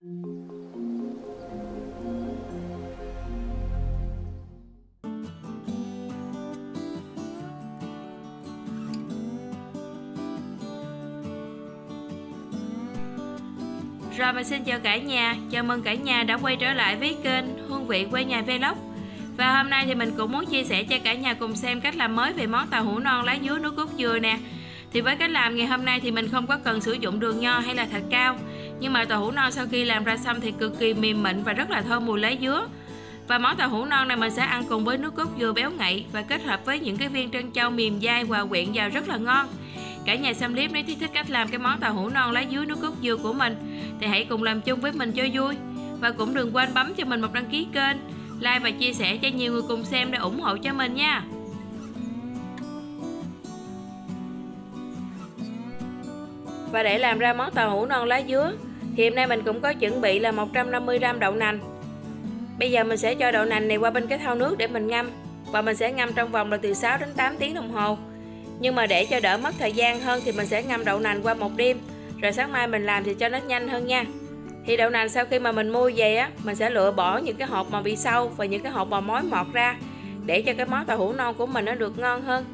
Rồi mình xin chào cả nhà, chào mừng cả nhà đã quay trở lại với kênh Hương vị quê nhà Vlog. Và hôm nay thì mình cũng muốn chia sẻ cho cả nhà cùng xem cách làm mới về món tàu hũ non lá dứa nước cốt dừa nè. Thì với cách làm ngày hôm nay thì mình không có cần sử dụng đường nho hay là thạch cao. Nhưng mà tàu hũ non sau khi làm ra xong thì cực kỳ mềm mịn và rất là thơm mùi lá dứa và món tàu hũ non này mình sẽ ăn cùng với nước cốt dừa béo ngậy và kết hợp với những cái viên trân châu mềm dai và quyện vào rất là ngon Cả nhà xem clip nếu thích cách làm cái món tàu hũ non lá dứa nước cốt dừa của mình thì hãy cùng làm chung với mình cho vui. Và cũng đừng quên bấm cho mình một đăng ký kênh, like và chia sẻ cho nhiều người cùng xem để ủng hộ cho mình nha. Và để làm ra món tàu hũ non lá dứa thì hôm nay mình cũng có chuẩn bị là 150g đậu nành. Bây giờ mình sẽ cho đậu nành này qua bên cái thau nước để mình ngâm. Và mình sẽ ngâm trong vòng là từ 6 đến 8 tiếng đồng hồ. Nhưng mà để cho đỡ mất thời gian hơn thì mình sẽ ngâm đậu nành qua một đêm. Rồi sáng mai mình làm thì cho nó nhanh hơn nha. Thì đậu nành sau khi mà mình mua về á, mình sẽ lựa bỏ những cái hộp mà bị sâu và những cái hộp mà mối mọt ra để cho cái món tàu hũ non của mình nó được ngon hơn.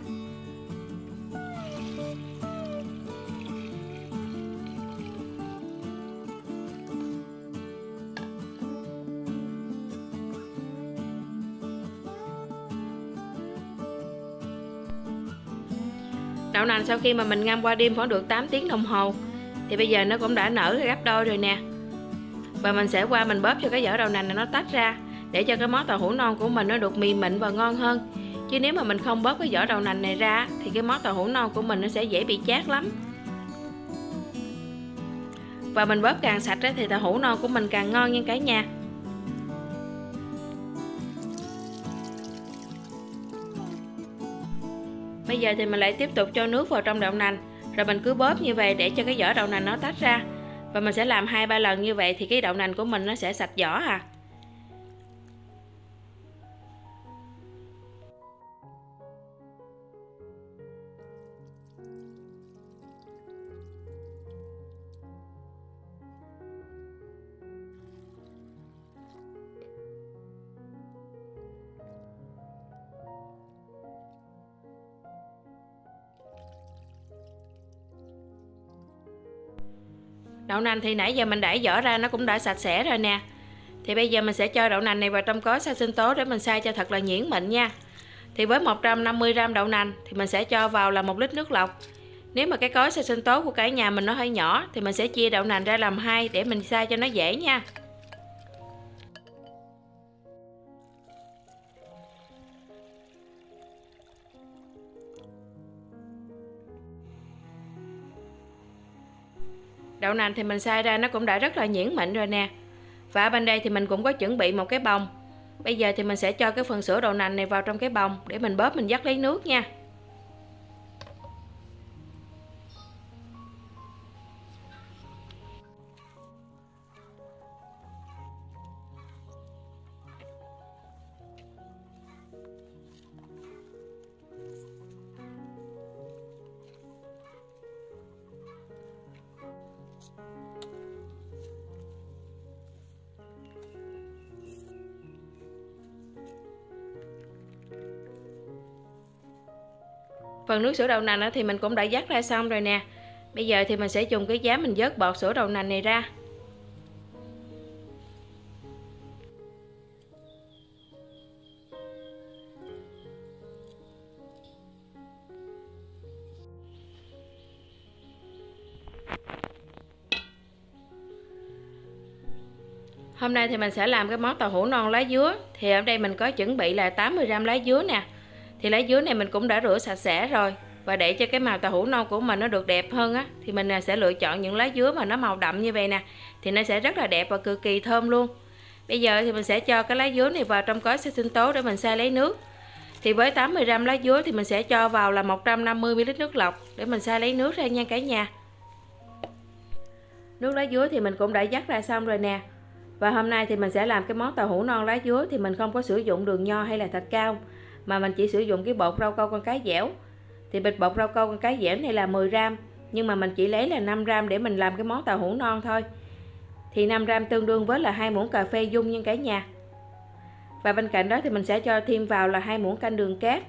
Đậu nành sau khi mà mình ngâm qua đêm khoảng được 8 tiếng đồng hồ thì bây giờ nó cũng đã nở gấp đôi rồi nè. Và mình sẽ qua mình bóp cho cái vỏ đậu nành này nó tách ra, để cho cái món tàu hũ non của mình nó được mềm mịn và ngon hơn. Chứ nếu mà mình không bóp cái vỏ đậu nành này ra, thì cái món tàu hũ non của mình nó sẽ dễ bị chát lắm. Và mình bóp càng sạch thì tàu hũ non của mình càng ngon nha cả nhà. Bây giờ thì mình lại tiếp tục cho nước vào trong đậu nành. Rồi mình cứ bóp như vậy để cho cái vỏ đậu nành nó tách ra. Và mình sẽ làm hai ba lần như vậy thì cái đậu nành của mình nó sẽ sạch vỏ à. Nành thì nãy giờ mình đã vỏ ra nó cũng đã sạch sẽ rồi nè. Thì bây giờ mình sẽ cho đậu nành này vào trong cối xay sinh tố để mình xay cho thật là nhuyễn mịn nha. Thì với 150g đậu nành thì mình sẽ cho vào là một lít nước lọc. Nếu mà cái cối xay sinh tố của cả nhà mình nó hơi nhỏ thì mình sẽ chia đậu nành ra làm hai để mình xay cho nó dễ nha. Đậu nành thì mình xay ra nó cũng đã rất là nhuyễn mịn rồi nè. Và bên đây thì mình cũng có chuẩn bị một cái bông. Bây giờ thì mình sẽ cho cái phần sữa đậu nành này vào trong cái bông Để mình bóp, mình dắt lấy nước nha. Phần nước sữa đậu nành thì mình cũng đã dắt ra xong rồi nè. Bây giờ thì mình sẽ dùng cái giá mình vớt bọt sữa đậu nành này ra. Hôm nay thì mình sẽ làm cái món tàu hũ non lá dứa. Thì ở đây mình có chuẩn bị là 80g lá dứa nè thì lá dứa này mình cũng đã rửa sạch sẽ rồi. Và để cho cái màu tàu hũ non của mình nó được đẹp hơn á, thì mình à, sẽ lựa chọn những lá dứa mà nó màu đậm như vậy nè. Thì nó sẽ rất là đẹp và cực kỳ thơm luôn. Bây giờ thì mình sẽ cho cái lá dứa này vào trong cối xay sinh tố để mình xay lấy nước. Thì với 80g lá dứa thì mình sẽ cho vào là 150ml nước lọc để mình xay lấy nước ra nha cả nhà. Nước lá dứa thì mình cũng đã dắt ra xong rồi nè. Và hôm nay thì mình sẽ làm cái món tàu hũ non lá dứa thì mình không có sử dụng đường nho hay là thạch cao mà mình chỉ sử dụng cái bột rau câu con cái dẻo. Thì bịch bột rau câu con cái dẻo này là 10 gram, nhưng mà mình chỉ lấy là 5 gram để mình làm cái món tàu hũ non thôi. Thì 5 gram tương đương với là hai muỗng cà phê dung nhân cả nhà. Và bên cạnh đó thì mình sẽ cho thêm vào là hai muỗng canh đường cát.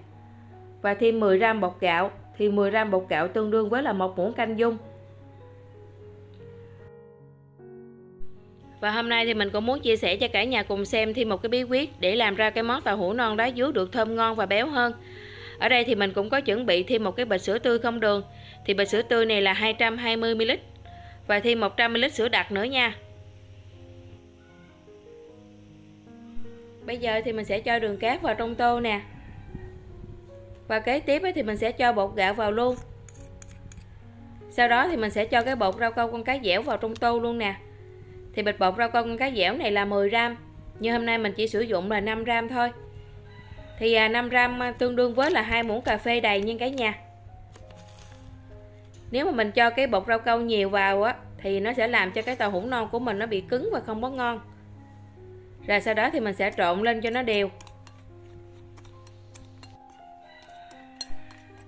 Và thêm 10 gram bột gạo, thì 10 gram bột gạo tương đương với là một muỗng canh dung. Và hôm nay thì mình cũng muốn chia sẻ cho cả nhà cùng xem thêm một cái bí quyết để làm ra cái món tàu hũ non đá dứa được thơm ngon và béo hơn. Ở đây thì mình cũng có chuẩn bị thêm một cái bịch sữa tươi không đường. Thì bịch sữa tươi này là 220ml và thêm 100ml sữa đặc nữa nha. Bây giờ thì mình sẽ cho đường cát vào trong tô nè. Và kế tiếp thì mình sẽ cho bột gạo vào luôn. Sau đó thì mình sẽ cho cái bột rau câu con cá dẻo vào trong tô luôn nè thì bịch bột rau con cá dẻo này là 10 gram, nhưng hôm nay mình chỉ sử dụng là 5 gram thôi. Thì à, 5 gram à, tương đương với là hai muỗng cà phê đầy nha cả nhà. Nếu mà mình cho cái bột rau câu nhiều vào á, thì nó sẽ làm cho cái tàu hũ non của mình nó bị cứng và không có ngon. Rồi sau đó thì mình sẽ trộn lên cho nó đều.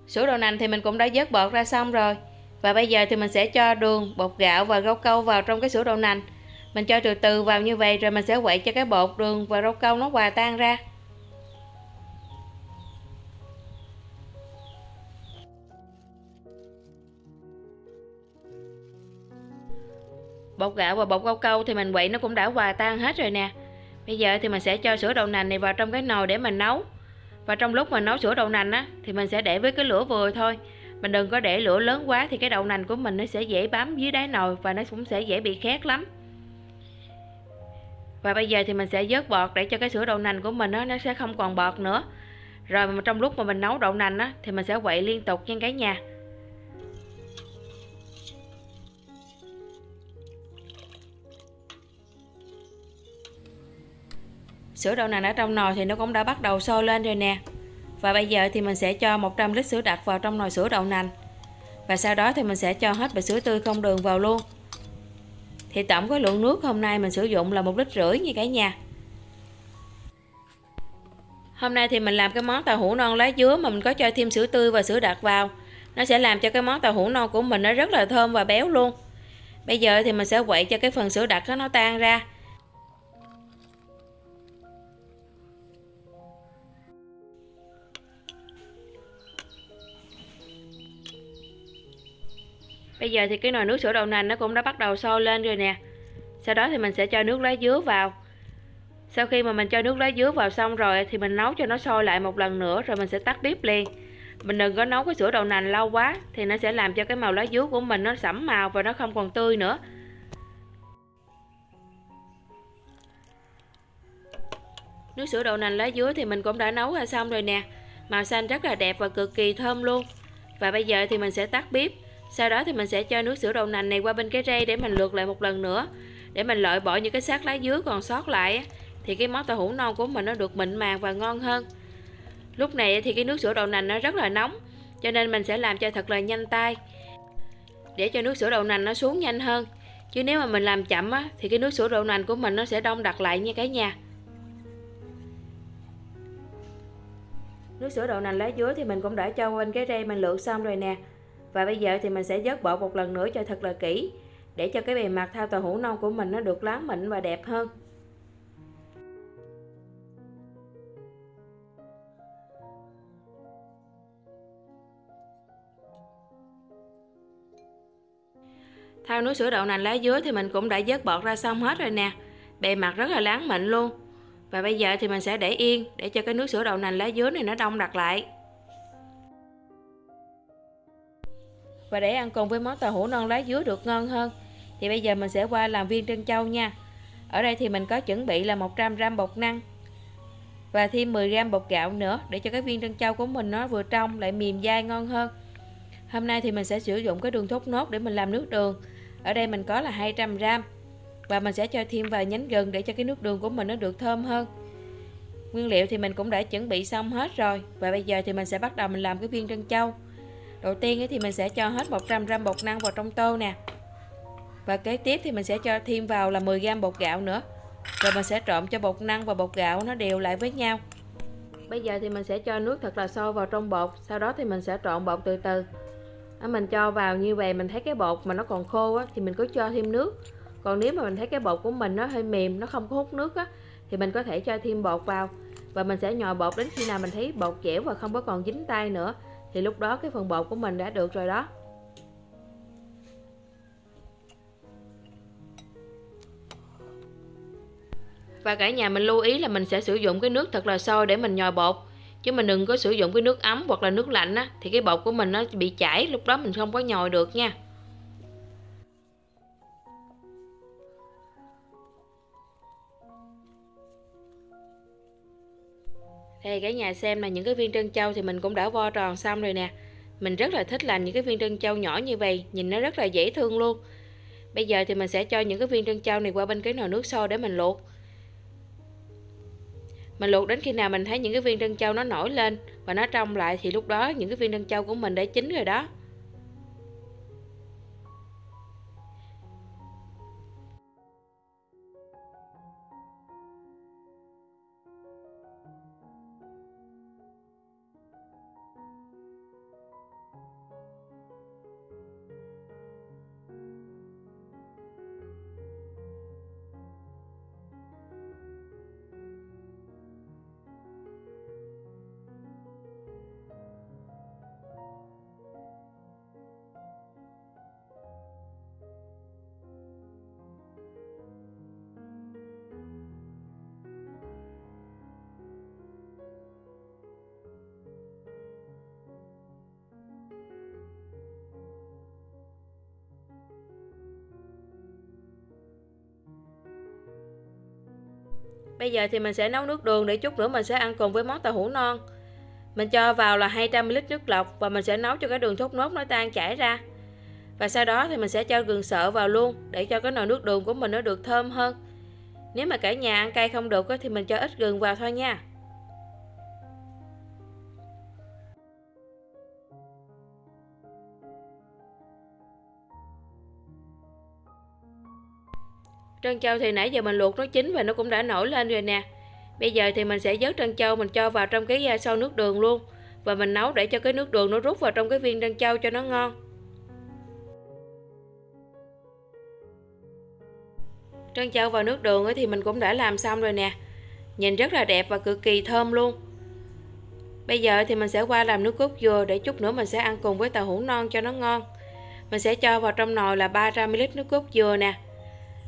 Sữa đậu nành thì mình cũng đã vớt bột ra xong rồi. Và bây giờ thì mình sẽ cho đường, bột gạo và rau câu vào trong cái sữa đậu nành mình cho từ từ vào như vậy rồi mình sẽ quậy cho cái bột đường và rau câu nó hòa tan ra. Bột gạo và bột rau câu thì mình quậy nó cũng đã hòa tan hết rồi nè. Bây giờ thì mình sẽ cho sữa đậu nành này vào trong cái nồi để mình nấu. Và trong lúc mình nấu sữa đậu nành á, thì mình sẽ để với cái lửa vừa thôi. Mình đừng có để lửa lớn quá thì cái đậu nành của mình nó sẽ dễ bám dưới đáy nồi và nó cũng sẽ dễ bị khét lắm và bây giờ thì mình sẽ vớt bọt để cho cái sữa đậu nành của mình đó, nó sẽ không còn bọt nữa. Rồi mà trong lúc mà mình nấu đậu nành á, thì mình sẽ quậy liên tục trên cái nhà. Sữa đậu nành ở trong nồi thì nó cũng đã bắt đầu sôi lên rồi nè. Và bây giờ thì mình sẽ cho 100 lít sữa đặc vào trong nồi sữa đậu nành. Và sau đó thì mình sẽ cho hết bịch sữa tươi không đường vào luôn thì tổng cái lượng nước hôm nay mình sử dụng là một lít rưỡi như cả nhà. Hôm nay thì mình làm cái món tàu hũ non lá dứa mà mình có cho thêm sữa tươi và sữa đặc vào. Nó sẽ làm cho cái món tàu hũ non của mình nó rất là thơm và béo luôn. Bây giờ thì mình sẽ quậy cho cái phần sữa đặc đó nó tan ra. Bây giờ thì cái nồi nước sữa đậu nành nó cũng đã bắt đầu sôi lên rồi nè. Sau đó thì mình sẽ cho nước lá dứa vào. Sau khi mà mình cho nước lá dứa vào xong rồi thì mình nấu cho nó sôi lại một lần nữa rồi mình sẽ tắt bếp liền. Mình đừng có nấu cái sữa đậu nành lâu quá thì nó sẽ làm cho cái màu lá dứa của mình nó sẫm màu và nó không còn tươi nữa. Nước sữa đậu nành lá dứa thì mình cũng đã nấu ra xong rồi nè. Màu xanh rất là đẹp và cực kỳ thơm luôn. Và bây giờ thì mình sẽ tắt bếp sau đó thì mình sẽ cho nước sữa đậu nành này qua bên cái rây để mình lượt lại một lần nữa. Để mình loại bỏ những cái xác lá dứa còn sót lại thì cái món tàu hũ non của mình nó được mịn màng và ngon hơn. Lúc này thì cái nước sữa đậu nành nó rất là nóng cho nên mình sẽ làm cho thật là nhanh tay. Để cho nước sữa đậu nành nó xuống nhanh hơn chứ nếu mà mình làm chậm á, thì cái nước sữa đậu nành của mình nó sẽ đông đặc lại nha cả nhà. Nước sữa đậu nành lá dứa thì mình cũng đã cho bên cái rây mình lượt xong rồi nè và bây giờ thì mình sẽ vớt bột một lần nữa cho thật là kỹ, để cho cái bề mặt thao tàu hũ non của mình nó được láng mịn và đẹp hơn. Thao nước sữa đậu nành lá dứa thì mình cũng đã vớt bọt ra xong hết rồi nè. Bề mặt rất là láng mịn luôn. Và bây giờ thì mình sẽ để yên, để cho cái nước sữa đậu nành lá dứa này nó đông đặc lại. Và để ăn cùng với món tàu hũ non lá dứa được ngon hơn. Thì bây giờ mình sẽ qua làm viên trân châu nha. Ở đây thì mình có chuẩn bị là 100g bột năng. Và thêm 10g bột gạo nữa để cho cái viên trân châu của mình nó vừa trong lại mềm dai ngon hơn. Hôm nay thì mình sẽ sử dụng cái đường thốt nốt để mình làm nước đường. Ở đây mình có là 200g và mình sẽ cho thêm vào nhánh gừng để cho cái nước đường của mình nó được thơm hơn. Nguyên liệu thì mình cũng đã chuẩn bị xong hết rồi. Và bây giờ thì mình sẽ bắt đầu mình làm cái viên trân châu đầu tiên thì mình sẽ cho hết 100g bột năng vào trong tô nè. Và kế tiếp thì mình sẽ cho thêm vào là 10g bột gạo nữa. Rồi mình sẽ trộn cho bột năng và bột gạo nó đều lại với nhau. Bây giờ thì mình sẽ cho nước thật là sôi vào trong bột sau đó thì mình sẽ trộn bột từ từ. À, mình cho vào như vậy mình thấy cái bột mà nó còn khô á, thì mình cứ cho thêm nước. Còn nếu mà mình thấy cái bột của mình nó hơi mềm nó không có hút nước á thì mình có thể cho thêm bột vào. Và mình sẽ nhồi bột đến khi nào mình thấy bột dẻo và không có còn dính tay nữa thì lúc đó cái phần bột của mình đã được rồi đó. Và cả nhà mình lưu ý là mình sẽ sử dụng cái nước thật là sôi để mình nhồi bột. Chứ mình đừng có sử dụng cái nước ấm hoặc là nước lạnh á, thì cái bột của mình nó bị chảy, lúc đó mình không có nhồi được nha. Đây cả nhà xem là những cái viên trân châu thì mình cũng đã vo tròn xong rồi nè. Mình rất là thích làm những cái viên trân châu nhỏ như vậy, nhìn nó rất là dễ thương luôn. Bây giờ thì mình sẽ cho những cái viên trân châu này qua bên cái nồi nước sôi để mình luộc. Mình luộc đến khi nào mình thấy những cái viên trân châu nó nổi lên và nó trong lại thì lúc đó những cái viên trân châu của mình đã chín rồi đó. Bây giờ thì mình sẽ nấu nước đường để chút nữa mình sẽ ăn cùng với món tàu hũ non. Mình cho vào là 200ml nước lọc và mình sẽ nấu cho cái đường thốt nốt nó tan chảy ra. Và sau đó thì mình sẽ cho gừng sợ vào luôn để cho cái nồi nước đường của mình nó được thơm hơn. Nếu mà cả nhà ăn cay không được thì mình cho ít gừng vào thôi nha. Trân châu thì nãy giờ mình luộc nó chín và nó cũng đã nổi lên rồi nè. Bây giờ thì mình sẽ vớt trân châu mình cho vào trong cái à, sau nước đường luôn. Và mình nấu để cho cái nước đường nó rút vào trong cái viên trân châu cho nó ngon. Trân châu vào nước đường thì mình cũng đã làm xong rồi nè. Nhìn rất là đẹp và cực kỳ thơm luôn. Bây giờ thì mình sẽ qua làm nước cốt dừa để chút nữa mình sẽ ăn cùng với tàu hũ non cho nó ngon. Mình sẽ cho vào trong nồi là 300ml nước cốt dừa nè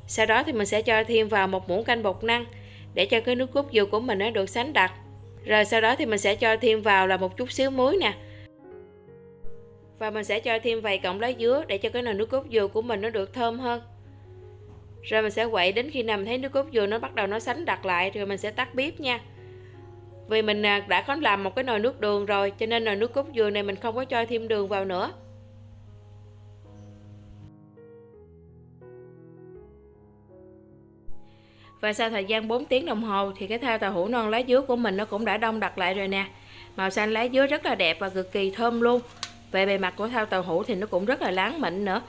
sau đó thì mình sẽ cho thêm vào một muỗng canh bột năng để cho cái nước cốt dừa của mình nó được sánh đặc. Rồi sau đó thì mình sẽ cho thêm vào là một chút xíu muối nè. Và mình sẽ cho thêm vài cọng lá dứa để cho cái nồi nước cốt dừa của mình nó được thơm hơn. Rồi mình sẽ quậy đến khi nào thấy nước cốt dừa nó bắt đầu nó sánh đặc lại, rồi mình sẽ tắt bếp nha. Vì mình à, đã có làm một cái nồi nước đường rồi, cho nên nồi nước cốt dừa này mình không có cho thêm đường vào nữa. Và sau thời gian 4 tiếng đồng hồ thì cái thao tàu hũ non lá dứa của mình nó cũng đã đông đặc lại rồi nè. Màu xanh lá dứa rất là đẹp và cực kỳ thơm luôn. Về bề mặt của thao tàu hũ thì nó cũng rất là láng mịn nữa.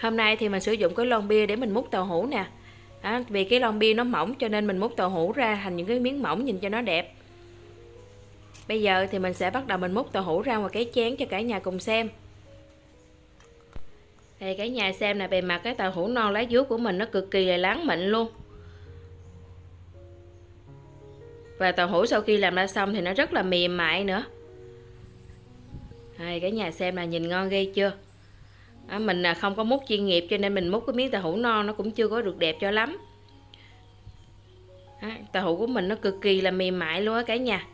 Hôm nay thì mình sử dụng cái lon bia để mình múc tàu hũ nè. à, vì cái lon bia nó mỏng cho nên mình múc tàu hũ ra thành những cái miếng mỏng nhìn cho nó đẹp. Bây giờ thì mình sẽ bắt đầu mình múc tàu hũ ra ngoài cái chén cho cả nhà cùng xem. thì cả nhà xem nè bề mặt cái tàu hũ non lá dứa của mình nó cực kỳ là láng mịn luôn. Và tàu hũ sau khi làm ra xong thì nó rất là mềm mại nữa. Đây, cái nhà xem là nhìn ngon ghê chưa? À, mình không có múc chuyên nghiệp cho nên mình múc cái miếng tàu hũ non nó cũng chưa có được đẹp cho lắm. À, tàu hũ của mình nó cực kỳ là mềm mại luôn á cả nhà.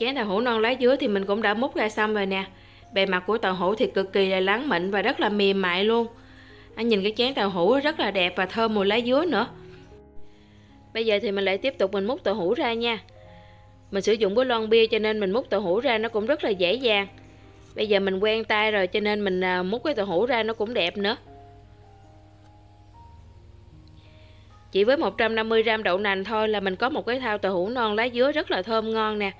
Chén tàu hũ non lá dứa thì mình cũng đã múc ra xong rồi nè. Bề mặt của tàu hũ thì cực kỳ là láng mịn và rất là mềm mại luôn. Anh nhìn cái chén tàu hũ rất là đẹp và thơm mùi lá dứa nữa. Bây giờ thì mình lại tiếp tục mình múc tàu hũ ra nha. Mình sử dụng cái lon bia cho nên mình múc tàu hũ ra nó cũng rất là dễ dàng. Bây giờ mình quen tay rồi cho nên mình à, múc cái tàu hũ ra nó cũng đẹp nữa. Chỉ với 150g đậu nành thôi là mình có một cái thao tàu hũ non lá dứa rất là thơm ngon nè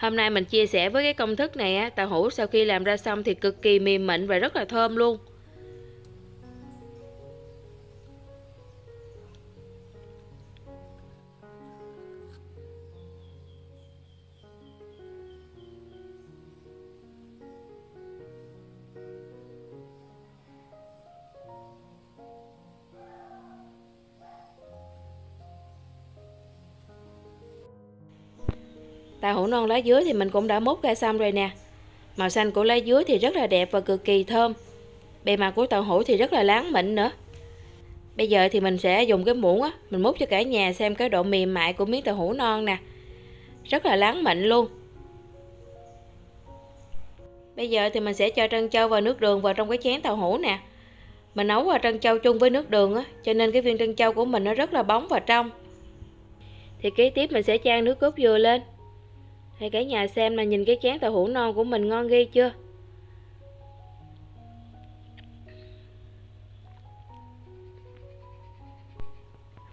hôm nay mình chia sẻ với cái công thức này á, tàu hũ sau khi làm ra xong thì cực kỳ mềm mịn và rất là thơm luôn. Tàu hũ non lá dứa thì mình cũng đã múc ra xong rồi nè. Màu xanh của lá dứa thì rất là đẹp và cực kỳ thơm. Bề mặt của tàu hũ thì rất là láng mịn nữa. Bây giờ thì mình sẽ dùng cái muỗng á, mình múc cho cả nhà xem cái độ mềm mại của miếng tàu hũ non nè. Rất là láng mịn luôn. Bây giờ thì mình sẽ cho trân châu và nước đường vào trong cái chén tàu hũ nè. Mình nấu vào trân châu chung với nước đường á, cho nên cái viên trân châu của mình nó rất là bóng và trong. Thì kế tiếp mình sẽ chan nước cốt dừa lên. Hay cả nhà xem là nhìn cái chén tàu hũ non của mình ngon ghê chưa?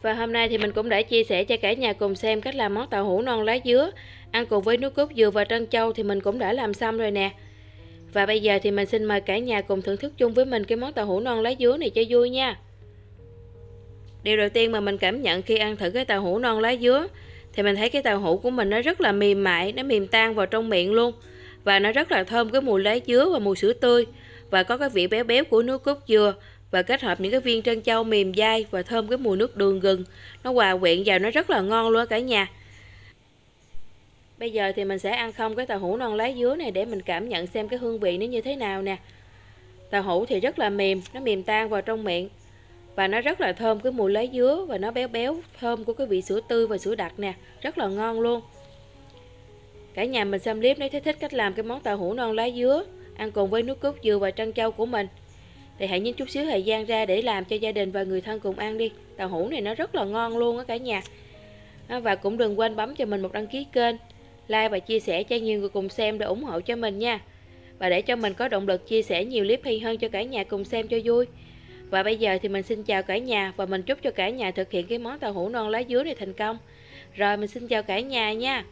Và hôm nay thì mình cũng đã chia sẻ cho cả nhà cùng xem cách làm món tàu hũ non lá dứa. Ăn cùng với nước cốt dừa và trân châu thì mình cũng đã làm xong rồi nè. Và bây giờ thì mình xin mời cả nhà cùng thưởng thức chung với mình cái món tàu hũ non lá dứa này cho vui nha. Điều đầu tiên mà mình cảm nhận khi ăn thử cái tàu hũ non lá dứa thì mình thấy cái tàu hũ của mình nó rất là mềm mại, nó mềm tan vào trong miệng luôn. Và nó rất là thơm cái mùi lá dứa và mùi sữa tươi. Và có cái vị béo béo của nước cốt dừa. Và kết hợp những cái viên trân châu mềm dai và thơm cái mùi nước đường gừng. Nó hòa quyện vào, nó rất là ngon luôn cả nhà. Bây giờ thì mình sẽ ăn không cái tàu hũ non lá dứa này để mình cảm nhận xem cái hương vị nó như thế nào nè. Tàu hũ thì rất là mềm, nó mềm tan vào trong miệng và nó rất là thơm, cái mùi lá dứa và nó béo béo, thơm của cái vị sữa tươi và sữa đặc nè. Rất là ngon luôn. Cả nhà mình xem clip nếu thấy thích cách làm cái món tàu hũ non lá dứa, ăn cùng với nước cốt dừa và trân châu của mình. Thì hãy nhín chút xíu thời gian ra để làm cho gia đình và người thân cùng ăn đi. Tàu hũ này nó rất là ngon luôn á cả nhà. À, và cũng đừng quên bấm cho mình một đăng ký kênh, like và chia sẻ cho nhiều người cùng xem để ủng hộ cho mình nha. Và để cho mình có động lực chia sẻ nhiều clip hay hơn cho cả nhà cùng xem cho vui và bây giờ thì mình xin chào cả nhà và mình chúc cho cả nhà thực hiện cái món tàu hũ non lá dứa này thành công. Rồi mình xin chào cả nhà nha.